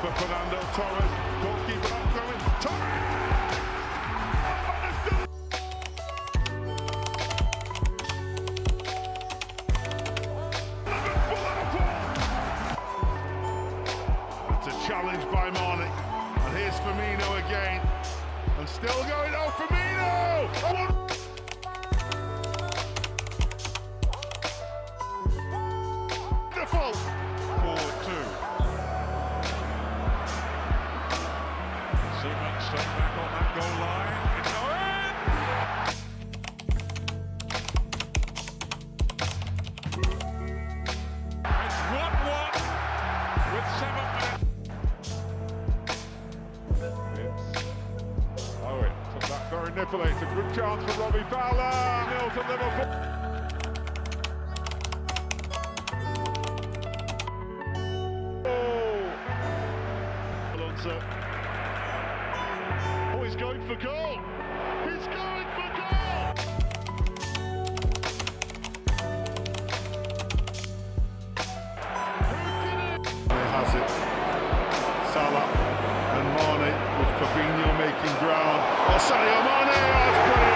for Fernando Torres. Goalkeeper outgoing. Torres! It's a challenge by Marnik. And here's Firmino again. And still going. Oh, Firmino! Oh, Wonderful! Seaman straight back on that goal line. It's Owen! It's 1-1 with seven minutes. Oh, it's Owen took that very nippily. It's a good chance for Robbie Fowler. Nil to Liverpool. Oh! Going for goal. He's going for goal. He has it. Salah and Mane with Fabinho making ground. Oh, Mane, oh, that's brilliant.